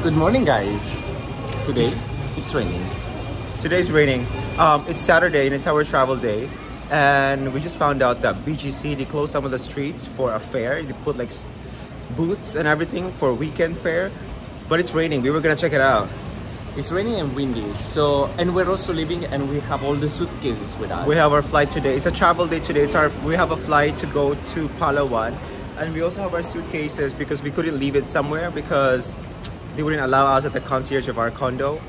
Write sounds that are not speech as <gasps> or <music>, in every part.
Good morning, guys. Today, it's raining. Today's raining. Um, it's Saturday and it's our travel day. And we just found out that BGC, they closed some of the streets for a fair. They put like booths and everything for a weekend fair. But it's raining. We were gonna check it out. It's raining and windy, so and we're also leaving, and we have all the suitcases with us. We have our flight today. It's a travel day today. It's our we have a flight to go to Palawan. And we also have our suitcases because we couldn't leave it somewhere because they wouldn't allow us at the concierge of our condo.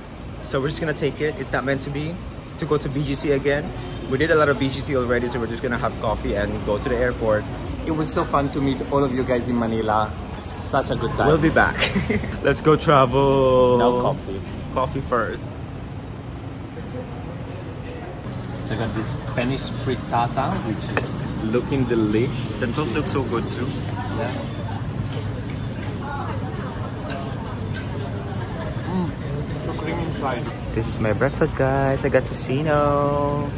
So we're just gonna take it. It's not meant to be to go to BGC again. We did a lot of BGC already, so we're just gonna have coffee and go to the airport. It was so fun to meet all of you guys in Manila. Such a good time. We'll be back. <laughs> Let's go travel. now coffee. Coffee first. So I got this Spanish frittata, which is looking delicious. The toast looks so good too. Yeah. Mm, so creamy inside. This is my breakfast, guys. I got tocino.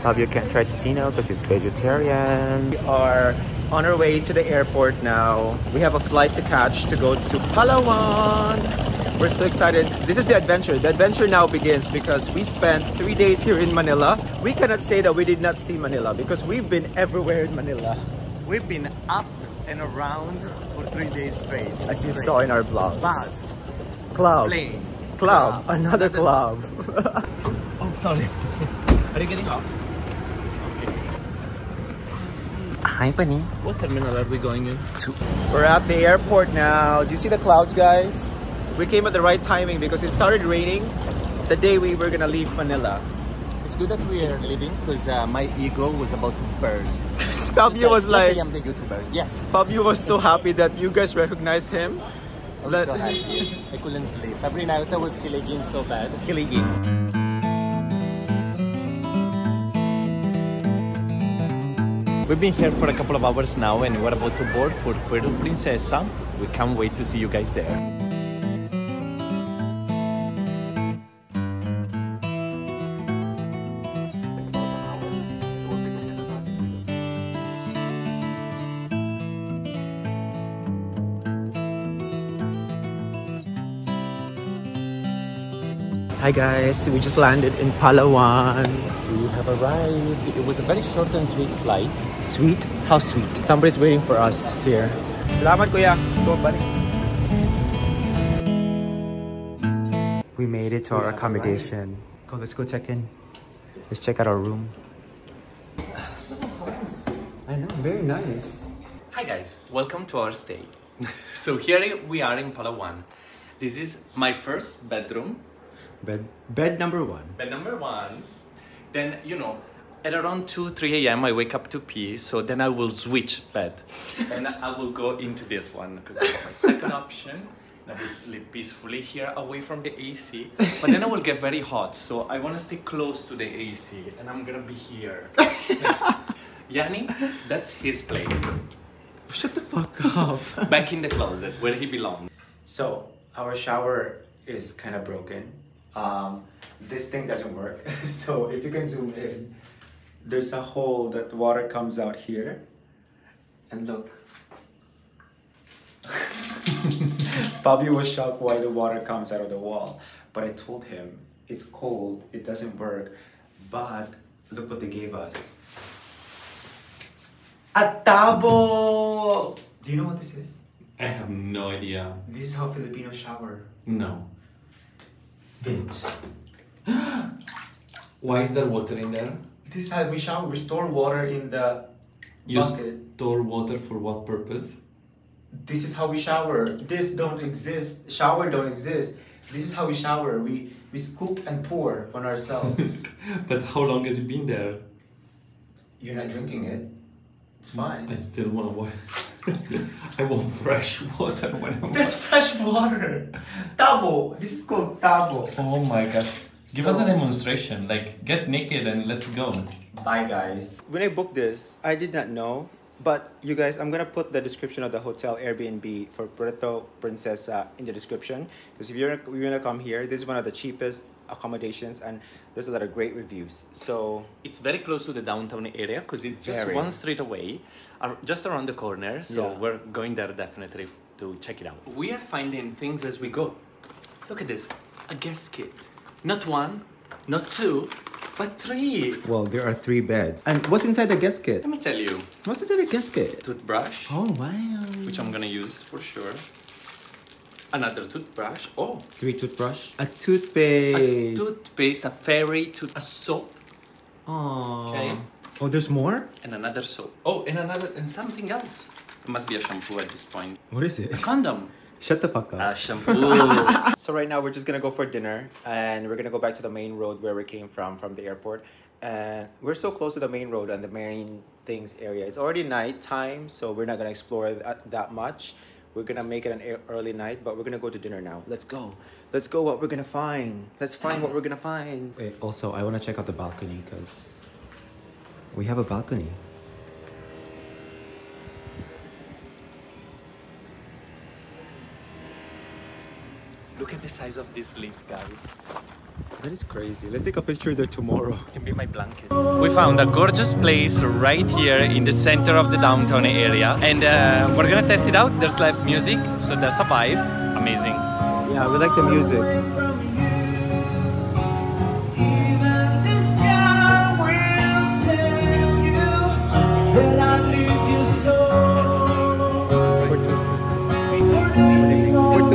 Fabio can't try tocino because he's vegetarian. We are on our way to the airport now. We have a flight to catch to go to Palawan. We're so excited. This is the adventure. The adventure now begins because we spent three days here in Manila. We cannot say that we did not see Manila because we've been everywhere in Manila. We've been up and around for three days straight. As you saw in our vlogs. Bus, Club. plane, Club. Club. Another club. <laughs> Oh, sorry. Are you getting off? Hi, Bunny. What terminal are we going in? We're at the airport now. Do you see the clouds, guys? We came at the right timing because it started raining the day we were gonna leave Manila. It's good that we are leaving because uh, my ego was about to burst. <laughs> Fabio was yes, like, I am the YouTuber. Yes. Fabio was so happy that you guys recognized him. I so happy. I couldn't sleep. Every night I was kiligin so bad. Kiligi. We've been here for a couple of hours now and we're about to board for Puerto Princesa. We can't wait to see you guys there. Hi guys, we just landed in Palawan. We have arrived. It was a very short and sweet flight. Sweet? How sweet? Somebody's waiting for us here. Salamat kuya. Go buddy. We made it to our accommodation. Go, let's go check in. Let's check out our room. I know, very nice. Hi guys, welcome to our stay. <laughs> so here we are in Palawan. This is my first bedroom, Bed, bed number one. bed number one. Then, you know, at around 2, 3 a.m. I wake up to pee, so then I will switch bed. <laughs> and I will go into this one because that's my second option. I will sleep peacefully here away from the AC. But then I will get very hot, so I want to stay close to the AC and I'm gonna be here. <laughs> Yani, that's his place. Shut the fuck up. Back in the closet where he belongs. So our shower is kind of broken. Um, this thing doesn't work. <laughs> so if you can zoom in, there's a hole that water comes out here. And look. <laughs> Fabio was shocked why the water comes out of the wall. But I told him it's cold, it doesn't work. But look what they gave us. A tabo! Do you know what this is? I have no idea. This is how Filipinos shower. No. Bitch. <gasps> Why is there water in there? This is how we shower. We store water in the You bucket. store water for what purpose? This is how we shower. This don't exist. Shower don't exist. This is how we shower. We we scoop and pour on ourselves. <laughs> but how long has it been there? You're not drinking it. It's fine. I still want to water. <laughs> I want fresh water when I'm. There's <laughs> fresh water. Tabo. This is called tabo. Oh my gosh. Give us a demonstration. Like, get naked and let's go. Bye guys. When I booked this, I did not know. But you guys, I'm gonna put the description of the hotel Airbnb for Puerto Princesa in the description. Because if you're if you're gonna come here, this is one of the cheapest accommodations and there's a lot of great reviews. So It's very close to the downtown area because it's just Very. one street away, just around the corner. So Yeah. we're going there definitely to check it out. We are finding things as we go. Look at this, a guest kit. Not one, not two, but three. Well, there are three beds. And what's inside the guest kit? Let me tell you, What's inside the guest kit? toothbrush, Oh, wow. which I'm gonna use for sure. Another toothbrush. Oh, Three toothbrush. A a toothpaste. toothpaste, a fairy tooth, a soap, Aww. Okay. Oh, there's more? and another soap. Oh, and another, and something else. It must be a shampoo at this point. What is it? A condom. Shut the fuck up. A shampoo. <laughs> So right now we're just gonna go for dinner and we're gonna go back to the main road where we came from, from the airport. And we're so close to the main road and the main things area. It's already night time, so we're not gonna explore that, that much. We're gonna make it an early night, but we're gonna go to dinner now. Let's go. Let's go what we're gonna find. Let's find what we're gonna find. Wait, also I wanna check out the balcony because we have a balcony. Look at the size of this leaf, guys. That is crazy. Let's take a picture there tomorrow. can be my blanket. We found a gorgeous place right here in the center of the downtown area and uh, we're gonna test it out. There's live music, so there's a vibe. Amazing. Yeah, we like the music.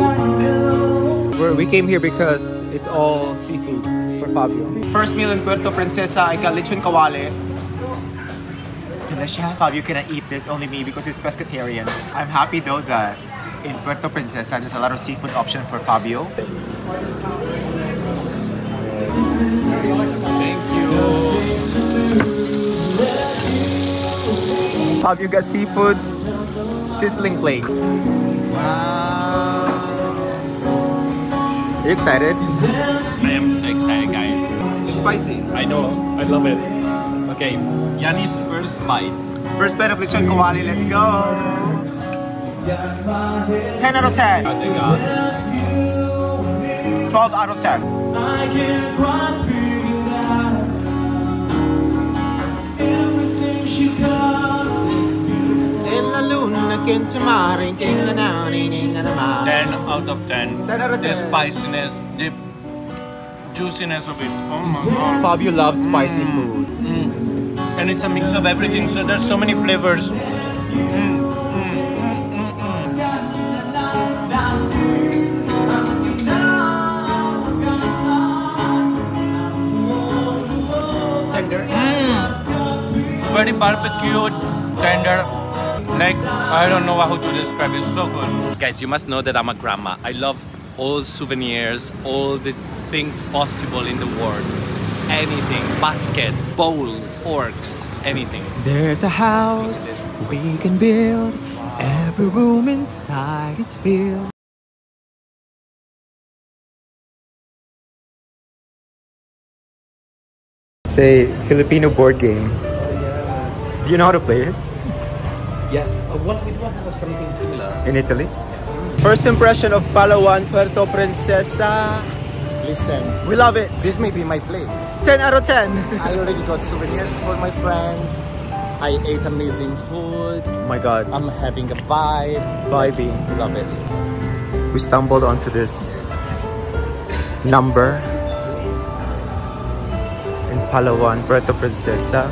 Even We're, we came here because it's all seafood for Fabio. First meal in Puerto Princesa, I got lechon kawali. Delicious. Fabio cannot eat this, only me because he's pescatarian. I'm happy though that in Puerto Princesa, there's a lot of seafood option for Fabio. Thank you. Fabio got seafood sizzling plate. Wow. Are you excited? I am so excited, guys. It's spicy. I know, I love it. Okay, Yani's first bite. First bite of lechon kawali, let's go. 10 out of 10. 12 out of 10. I can't quite figure out everything out of 10. 10 out of The spiciness, the juiciness of it. Oh my god. Fabio loves spicy mm. food. Mm. And it's a mix of everything, so there's so many flavors. Mm. Tender. Very barbecued, tender. Like, I don't know how to describe it, so good. Guys, you must know that I'm a grandma. I love all souvenirs, all the things possible in the world. Anything, baskets, bowls, forks, anything. There's a house we can build. Every room inside is filled. Say Filipino board game. Do you know how to play it Yes, uh, well, we do have something similar. in Italy? First impression of Palawan, Puerto Princesa. Listen, We love it. this may be my place. 10 out of 10. <laughs> I already got souvenirs for my friends. I ate amazing food. oh my god, I'm having a vibe. vibing. Love it. We stumbled onto this number in Palawan, Puerto Princesa.